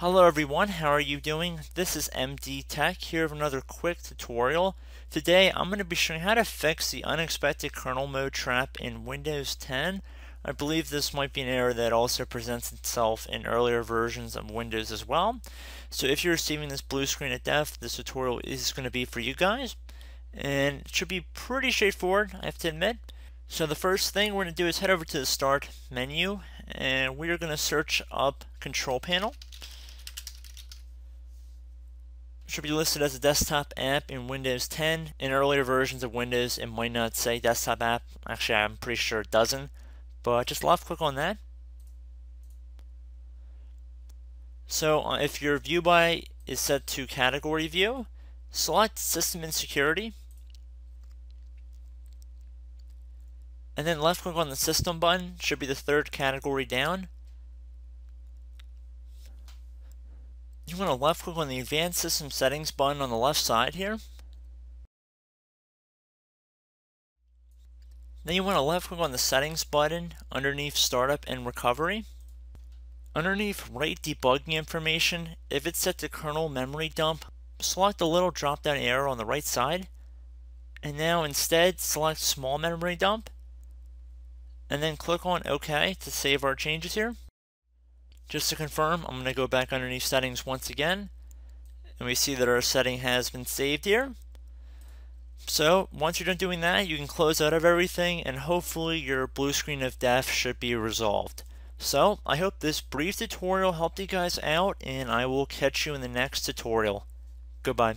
Hello everyone, how are you doing? This is MD Tech here with another quick tutorial. Today I'm going to be showing how to fix the unexpected kernel mode trap in Windows 10. I believe this might be an error that also presents itself in earlier versions of Windows as well. So if you're receiving this blue screen at death, this tutorial is going to be for you guys. And it should be pretty straightforward, I have to admit. So the first thing we're going to do is head over to the Start menu and we are going to search up Control Panel should be listed as a desktop app in Windows 10. In earlier versions of Windows, it might not say desktop app. Actually, I'm pretty sure it doesn't. But just left click on that. So uh, if your view by is set to category view, select system and security. And then left click on the system button, should be the third category down. You want to left click on the advanced system settings button on the left side here. Then you want to left click on the settings button underneath startup and recovery. Underneath write debugging information, if it's set to kernel memory dump, select the little drop down arrow on the right side. And now instead select small memory dump. And then click on OK to save our changes here. Just to confirm, I'm going to go back underneath settings once again. And we see that our setting has been saved here. So once you're done doing that, you can close out of everything and hopefully your blue screen of death should be resolved. So I hope this brief tutorial helped you guys out and I will catch you in the next tutorial. Goodbye.